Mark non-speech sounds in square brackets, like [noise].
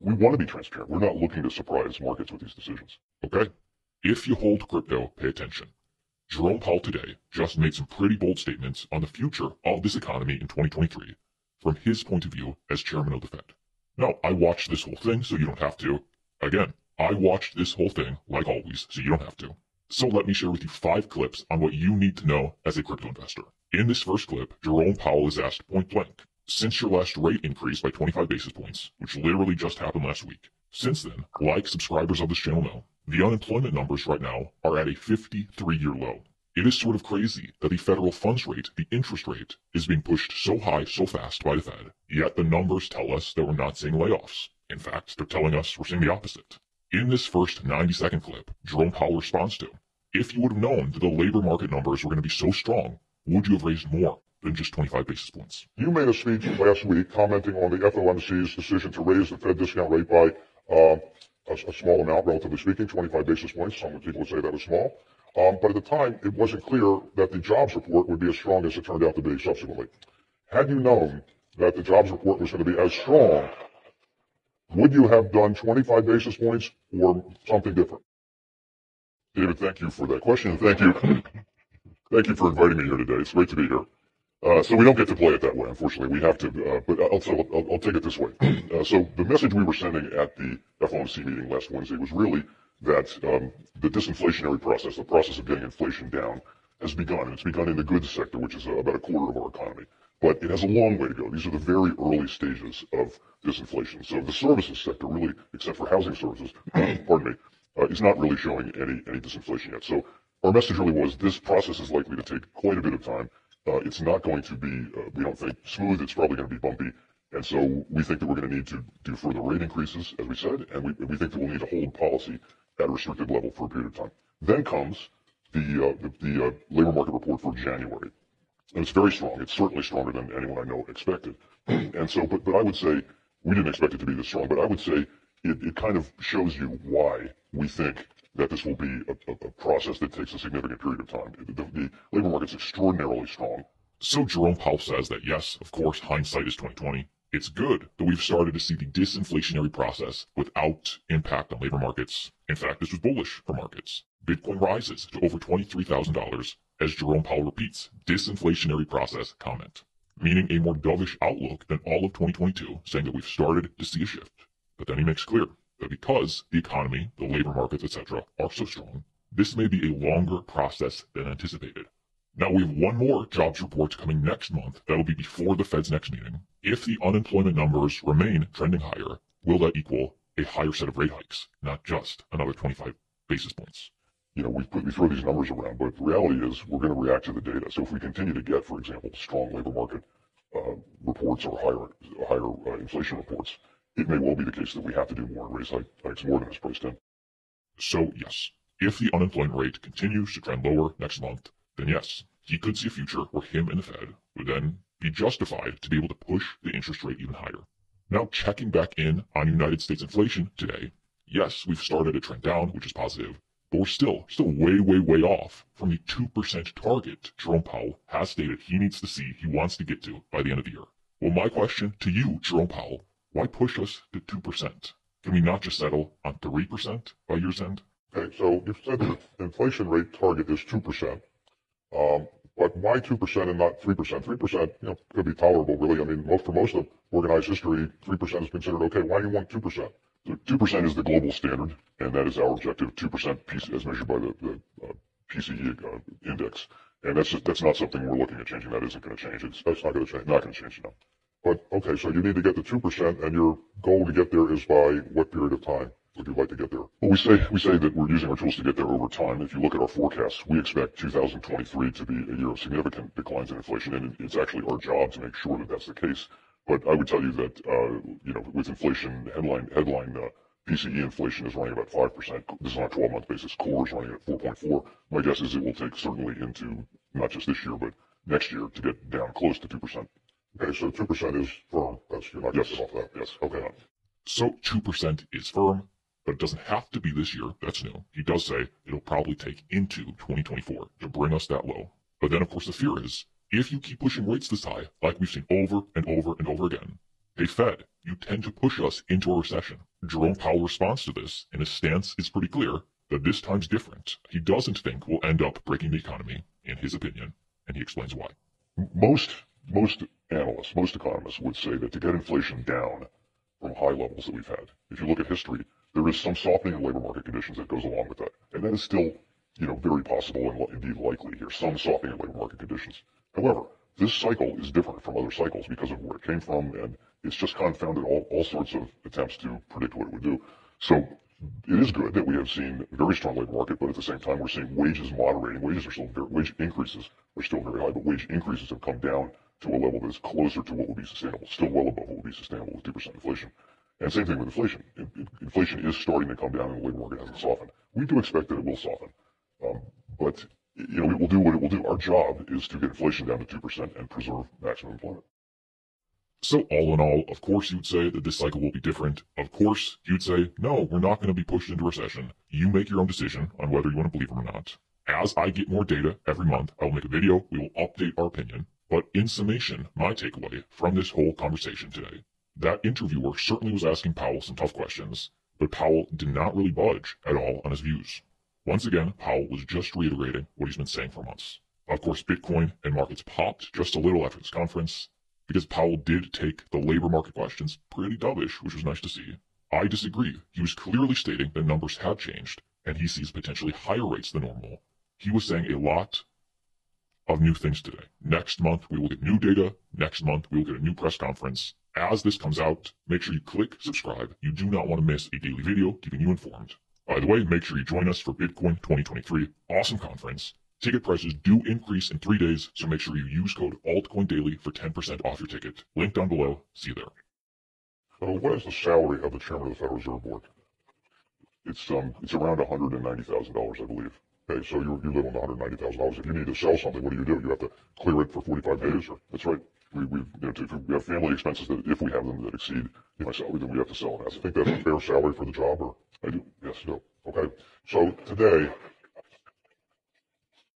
We want to be transparent. We're not looking to surprise markets with these decisions. Okay? If you hold crypto, pay attention. Jerome Powell today just made some pretty bold statements on the future of this economy in 2023 from his point of view as chairman of the Fed. Now, I watched this whole thing, so you don't have to. Again, I watched this whole thing, like always, so you don't have to. So let me share with you five clips on what you need to know as a crypto investor. In this first clip, Jerome Powell is asked point blank, since your last rate increase by 25 basis points, which literally just happened last week, since then, like subscribers of this channel know, the unemployment numbers right now are at a 53 year low. It is sort of crazy that the federal funds rate, the interest rate, is being pushed so high so fast by the Fed, yet the numbers tell us that we're not seeing layoffs. In fact, they're telling us we're seeing the opposite. In this first 90 second clip, Jerome Powell responds to, if you would have known that the labor market numbers were going to be so strong, would you have raised more than just 25 basis points? You made a speech last week commenting on the FOMC's decision to raise the Fed discount rate by uh, a, a, small amount, relatively speaking, 25 basis points. Some people would say that was small. Um, but at the time, it wasn't clear that the jobs report would be as strong as it turned out to be subsequently. Had you known that the jobs report was going to be as strong would you have done 25 basis points or something different? David, thank you for that question. Thank you. thank you for inviting me here today. It's great to be here. Uh, so we don't get to play it that way, unfortunately. We have to, uh, but I'll, I'll, I'll, take it this way. Uh, so the message we were sending at the FOMC meeting last Wednesday was really that um, the disinflationary process, the process of getting inflation down, has begun. And it's begun in the goods sector, which is uh, about a quarter of our economy. But it has a long way to go. These are the very early stages of disinflation. So the services sector really, except for housing services, [coughs] pardon me, uh, is not really showing any, any disinflation yet. So our message really was this process is likely to take quite a bit of time. Uh, it's not going to be, uh, we don't think, smooth. It's probably going to be bumpy. And so we think that we're going to need to do further rate increases, as we said, and we, we think that we'll need to hold policy at a restricted level for a period of time. Then comes the, uh, the, the uh, labor market report for January. And it's very strong. It's certainly stronger than anyone I know expected. [clears throat] and so, but, but I would say we didn't expect it to be this strong, but I would say it, it kind of shows you why we think that this will be a, a, process that takes a significant period of time. The, the labor market's extraordinarily strong. So Jerome Powell says that yes, of course, hindsight is 2020. It's good that we've started to see the disinflationary process without impact on labor markets. In fact, this was bullish for markets. Bitcoin rises to over $23,000 as Jerome Powell repeats, disinflationary process comment meaning a more dovish outlook than all of 2022, saying that we've started to see a shift. But then he makes clear that because the economy, the labor markets, etc., are so strong, this may be a longer process than anticipated. Now we have one more jobs report coming next month that'll be before the Fed's next meeting. If the unemployment numbers remain trending higher, will that equal a higher set of rate hikes, not just another 25 basis points? you know, we, put, we throw these numbers around, but the reality is we're going to react to the data. So if we continue to get, for example, strong labor market uh, reports or higher higher uh, inflation reports, it may well be the case that we have to do more and raise hikes more than is priced in. So yes, if the unemployment rate continues to trend lower next month, then yes, he could see a future where him and the Fed would then be justified to be able to push the interest rate even higher. Now checking back in on United States inflation today, yes, we've started a trend down, which is positive, but we're still, still way, way, way off from the 2% target Jerome Powell has stated he needs to see, he wants to get to by the end of the year. Well, my question to you, Jerome Powell, why push us to 2%? Can we not just settle on 3% by year's end? Okay, so you've said the inflation rate target is 2%. Um, but why 2% and not 3%? 3%, you know, could be tolerable, really. I mean, most, for most of organized history, 3% is considered okay. Why do you want 2%? 2% is the global standard, and that is our objective, 2% piece, as measured by the, the uh, PCE uh, index. And that's just, that's not something we're looking at changing. That isn't going to change. It's, that's not going to change. Not going to change, know. But okay, so you need to get to 2%, and your goal to get there is by what period of time would you like to get there? Well, we say we say that we're using our tools to get there over time. If you look at our forecasts, we expect 2023 to be a year of significant declines in inflation, and it's actually our job to make sure that that's the case. But I would tell you that, uh, you know, with inflation, headline, headline uh, PCE inflation is running about 5%. This is on a 12-month basis. Core is running at 4.4. My guess is it will take certainly into not just this year, but next year to get down close to 2%. Okay, so 2% is firm. That's, you're not yes. off that. Yes. Okay. So 2% is firm, but it doesn't have to be this year. That's new. He does say it'll probably take into 2024 to bring us that low. But then, of course, the fear is if you keep pushing rates this high, like we've seen over and over and over again, hey Fed, you tend to push us into a recession. Jerome Powell responds to this, and his stance is pretty clear that this time's different. He doesn't think we'll end up breaking the economy, in his opinion, and he explains why. Most most analysts, most economists would say that to get inflation down from high levels that we've had, if you look at history, there is some softening in labor market conditions that goes along with that, and that is still, you know, very possible and indeed likely here. Some softening in labor market conditions. However, this cycle is different from other cycles because of where it came from, and it's just confounded all, all sorts of attempts to predict what it would do. So it is good that we have seen very strong labor market, but at the same time, we're seeing wages moderating. Wages are still very, wage increases are still very high, but wage increases have come down to a level that is closer to what would be sustainable, still well above what would be sustainable with 2% inflation. And same thing with inflation. In- in- Inflation is starting to come down, and the labor market hasn't softened. We do expect that it will soften, um, but you know it will do what it will do. Our job is to get inflation down to 2% and preserve maximum employment. So, all in all, of course, you'd say that this cycle will be different. Of course, you'd say, no, we're not going to be pushed into recession. You make your own decision on whether you want to believe it or not. As I get more data every month, I will make a video. We will update our opinion. But in summation, my takeaway from this whole conversation today, that interviewer certainly was asking Powell some tough questions, but Powell did not really budge at all on his views. Once again, Powell was just reiterating what he's been saying for months. Of course, Bitcoin and markets popped just a little after this conference because Powell did take the labor market questions pretty dovish, which was nice to see. I disagree. He was clearly stating that numbers had changed, and he sees potentially higher rates than normal. He was saying a lot of new things today. Next month, we will get new data. Next month, we will get a new press conference. As this comes out, make sure you click subscribe. You do not want to miss a daily video keeping you informed. By the way, make sure you join us for Bitcoin 2023. Awesome conference. Ticket prices do increase in three days, so make sure you use code ALTCOINDAILY for 10% off your ticket. Link down below. See you there. So what is the salary of the chairman of the Federal Reserve Board? It's um it's around one hundred and ninety thousand dollars, I believe. Okay, so you you live on hundred ninety thousand dollars. If you need to sell something, what do you do? You have to clear it for forty five days. Or, that's right. We we you know, if we have family expenses that if we have them that exceed my salary, then we have to sell. And I think that's a fair salary for the job. Or I do yes no okay. So today